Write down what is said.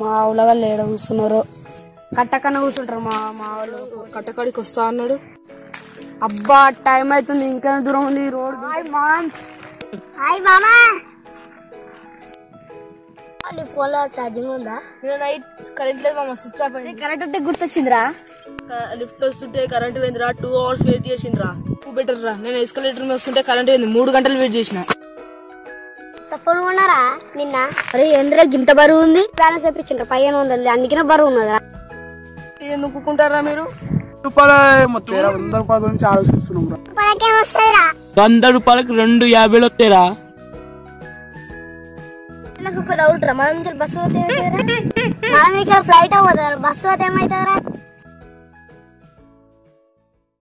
మా ఊళ్ళో వాళ్ళు ఏడ కూర్చున్నారు. కట్టకన్నా కూర్చుంటారు మా మా వాళ్ళు. కట్టకాడికి వస్తా అన్నాడు. అబ్బా టైం అవుతుంది ఇంకా దూరం ఉంది ఈ రోడ్ హాయ్ మామా. నీ ఫోన్లో ఛార్జింగ్ ఉందా? నేను నైట్ కరెంట్ లేదు మామ స్విచ్ ఆఫ్ అయింది. కరెక్ట్ అంటే గుర్తొచ్చిందిరా. లిఫ్ట్ వస్తుంటే కరెంట్ పోయిందిరా టూ అవర్స్ వెయిట్ చేసిండ్రా. టూ బెటర్ రా. నేను ఎస్కలేటర్ మీద వస్తుంటే కరెంట్ పోయింది మూడు గంటలు వెయిట్ చేసిన. తప్పను ఉన్నారా నిన్న? అరే ఎందులో గింత బరువు ఉంది? బ్యాలెన్స్ చెప్పించిండ్రు పదిహేను వందలు అందుకనే బరువు ఉన్నదా ఎందుకు ఊరుకుంటారా మీరు? వంద రూపాయల గురించి ఆలోచిస్తున్నాం వంద రూపాయలకి రెండు యాభైలు వస్తాయిరా. నాకు ఒక డౌట్ రా మనం బస్సు మనం ఇక్కడ ఫ్లైట్ అవ్వదు బస్సు పోతే ఏమవుతుందిరా